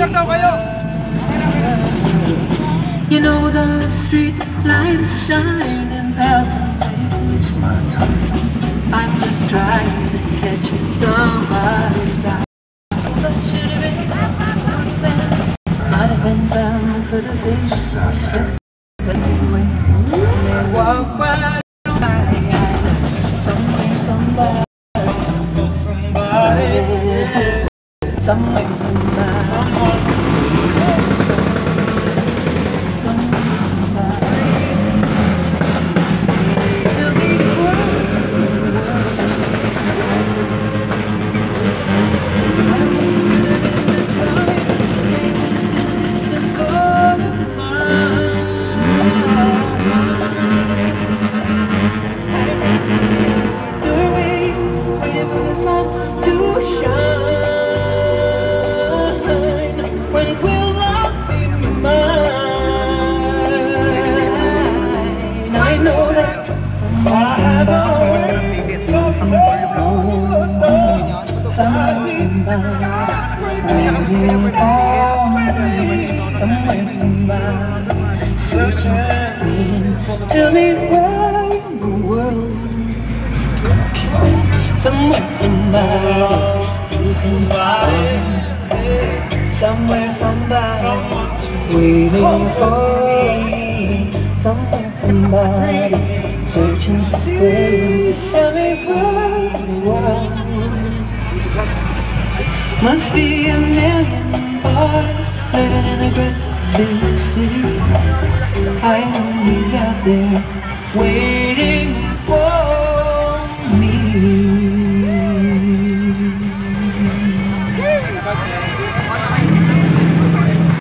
Mag-order daw kayo. You know the street lights shining past me. I'm just trying to catch somebody's eye. Should have been Might have been some, could have been. But anyway, walk by. Somebody. Somewhere, somebody. When Tell me where in the world Somewhere somebody you can find Somewhere somebody waiting for me Somewhere somebody searching for you me in the world. Must be a million boys living in a great big city. I know he's out there waiting